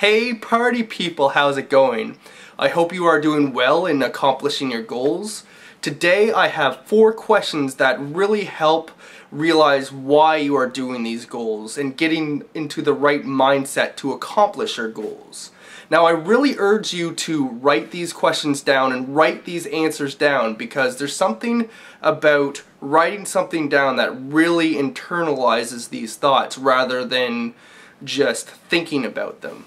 Hey party people, how's it going? I hope you are doing well in accomplishing your goals. Today I have four questions that really help realize why you are doing these goals and getting into the right mindset to accomplish your goals. Now I really urge you to write these questions down and write these answers down because there's something about writing something down that really internalizes these thoughts rather than just thinking about them.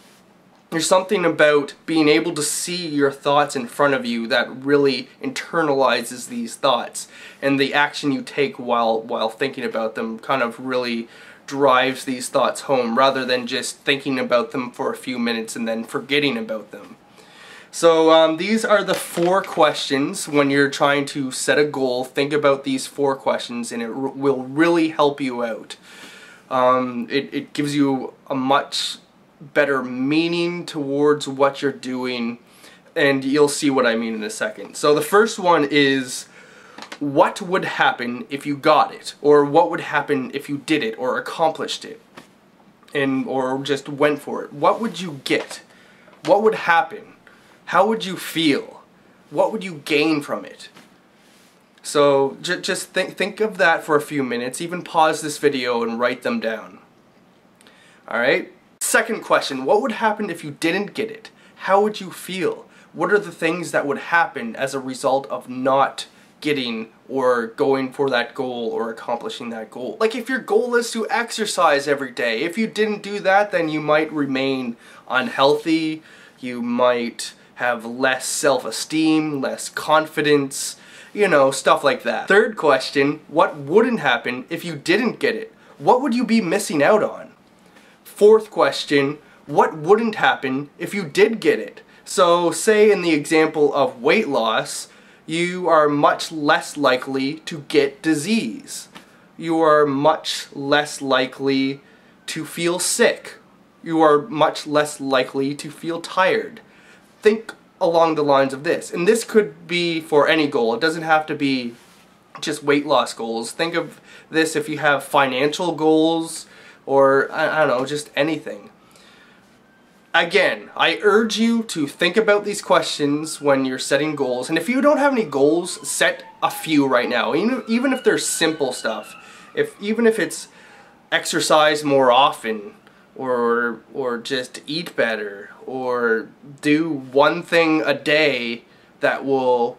There's something about being able to see your thoughts in front of you that really internalizes these thoughts and the action you take while while thinking about them kind of really drives these thoughts home rather than just thinking about them for a few minutes and then forgetting about them. So um, these are the four questions when you're trying to set a goal. Think about these four questions and it will really help you out. Um, it, it gives you a much better meaning towards what you're doing and you'll see what I mean in a second. So the first one is what would happen if you got it or what would happen if you did it or accomplished it and or just went for it. What would you get? What would happen? How would you feel? What would you gain from it? So just think think of that for a few minutes. Even pause this video and write them down. Alright? Second question, what would happen if you didn't get it? How would you feel? What are the things that would happen as a result of not getting or going for that goal or accomplishing that goal? Like if your goal is to exercise every day, if you didn't do that, then you might remain unhealthy, you might have less self-esteem, less confidence, you know, stuff like that. Third question, what wouldn't happen if you didn't get it? What would you be missing out on? Fourth question, what wouldn't happen if you did get it? So say in the example of weight loss, you are much less likely to get disease. You are much less likely to feel sick. You are much less likely to feel tired. Think along the lines of this. And this could be for any goal. It doesn't have to be just weight loss goals. Think of this if you have financial goals or, I don't know, just anything. Again, I urge you to think about these questions when you're setting goals. And if you don't have any goals, set a few right now. Even, even if they're simple stuff. If Even if it's exercise more often or or just eat better or do one thing a day that will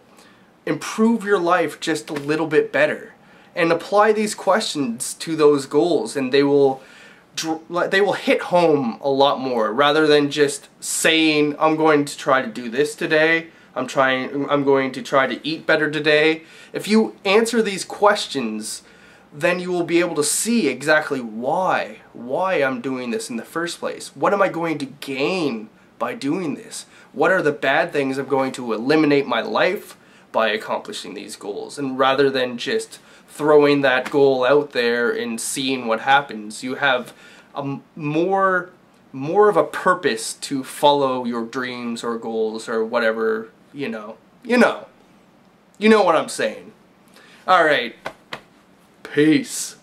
improve your life just a little bit better and apply these questions to those goals and they will they will hit home a lot more rather than just saying I'm going to try to do this today I'm trying I'm going to try to eat better today if you answer these questions then you will be able to see exactly why, why I'm doing this in the first place. What am I going to gain by doing this? What are the bad things I'm going to eliminate my life by accomplishing these goals? And rather than just throwing that goal out there and seeing what happens, you have a more more of a purpose to follow your dreams or goals or whatever, you know. You know. You know what I'm saying. Alright. Peace.